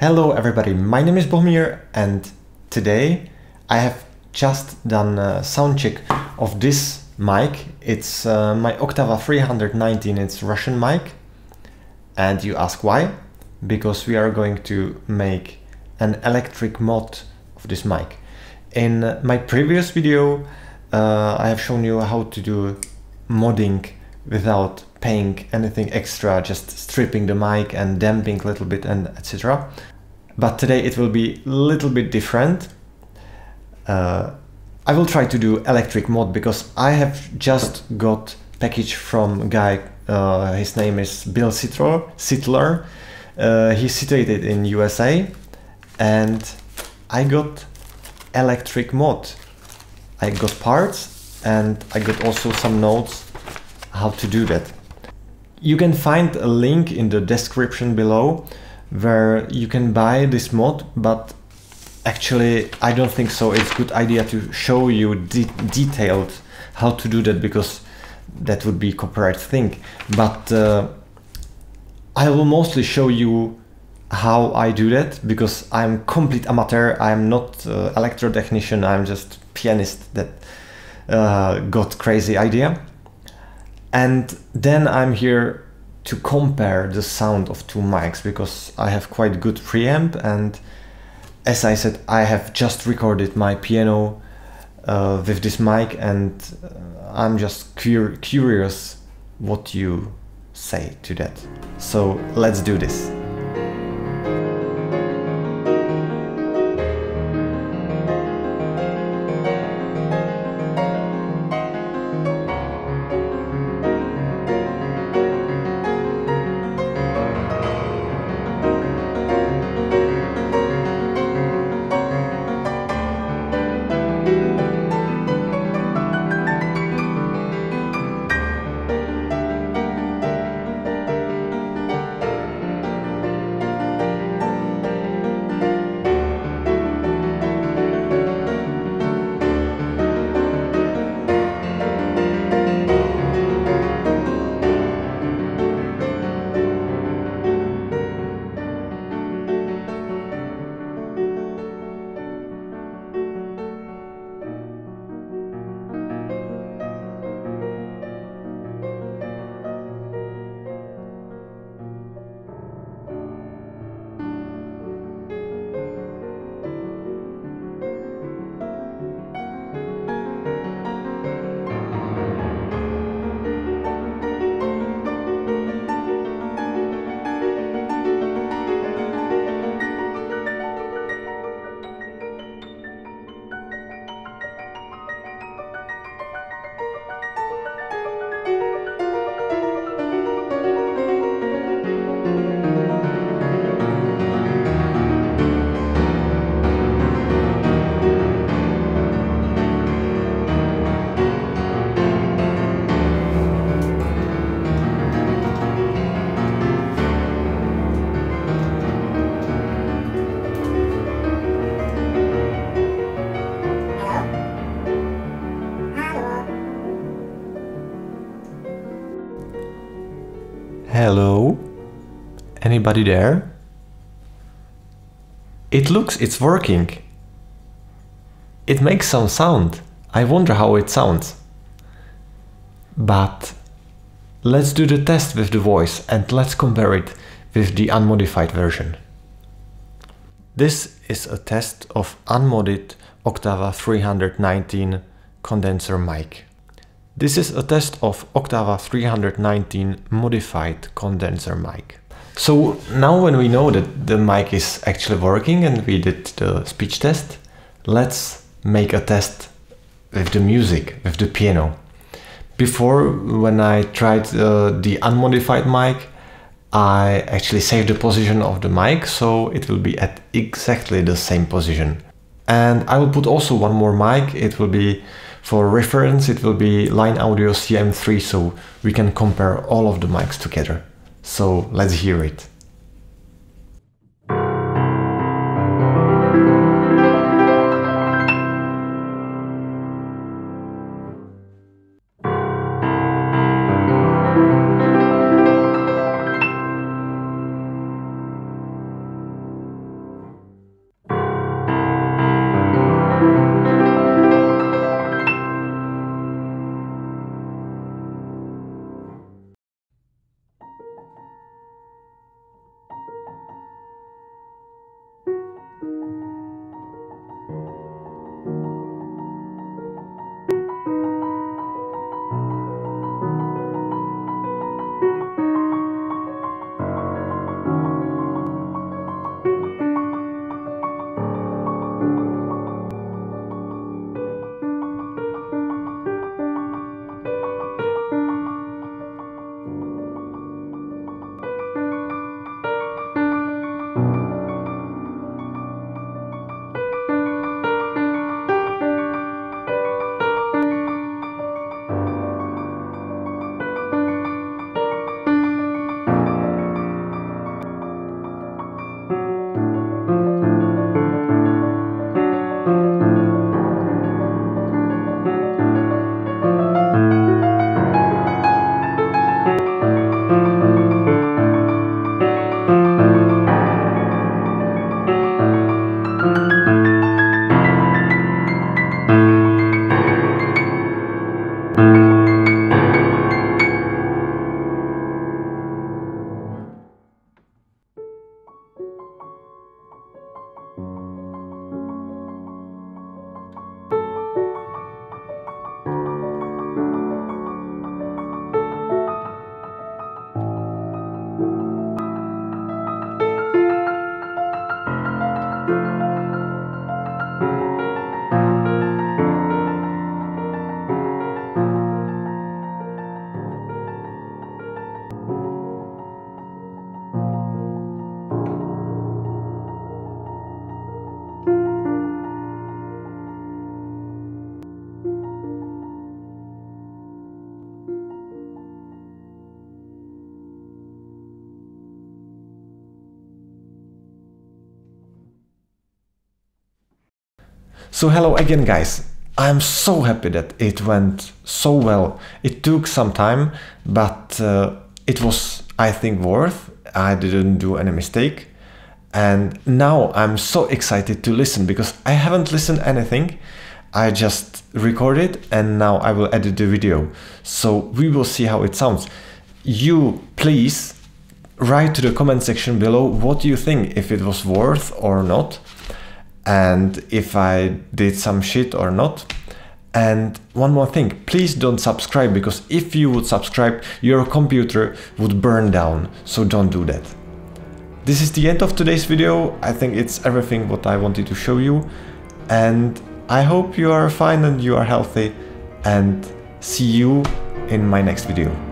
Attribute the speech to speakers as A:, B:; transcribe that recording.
A: Hello everybody, my name is Bohumir and today I have just done a sound check of this mic. It's uh, my Oktava 319, it's Russian mic. And you ask why? Because we are going to make an electric mod of this mic. In my previous video uh, I have shown you how to do modding without paying anything extra, just stripping the mic and damping a little bit and etc. But today it will be a little bit different. Uh, I will try to do electric mod because I have just got package from guy, uh, his name is Bill Sitler. Sitler. Uh, he's situated in USA and I got electric mod. I got parts and I got also some notes how to do that. You can find a link in the description below where you can buy this mod, but actually I don't think so. It's good idea to show you de detailed how to do that because that would be copyright thing. But uh, I will mostly show you how I do that because I'm complete amateur. I'm not uh, electro technician. I'm just pianist that uh, got crazy idea. And then I'm here to compare the sound of two mics because I have quite good preamp and as I said I have just recorded my piano uh, with this mic and uh, I'm just cur curious what you say to that. So let's do this. Hello? Anybody there? It looks it's working. It makes some sound. I wonder how it sounds. But let's do the test with the voice and let's compare it with the unmodified version. This is a test of unmodded Oktava 319 condenser mic. This is a test of Oktava 319 modified condenser mic. So now when we know that the mic is actually working and we did the speech test, let's make a test with the music, with the piano. Before, when I tried uh, the unmodified mic, I actually saved the position of the mic, so it will be at exactly the same position. And I will put also one more mic, it will be for reference, it will be Line Audio CM3, so we can compare all of the mics together. So let's hear it. So hello again guys. I'm so happy that it went so well. It took some time, but uh, it was, I think, worth. I didn't do any mistake. And now I'm so excited to listen because I haven't listened anything. I just recorded and now I will edit the video. So we will see how it sounds. You please write to the comment section below what you think if it was worth or not and if I did some shit or not. And one more thing, please don't subscribe because if you would subscribe, your computer would burn down, so don't do that. This is the end of today's video. I think it's everything what I wanted to show you. And I hope you are fine and you are healthy. And see you in my next video.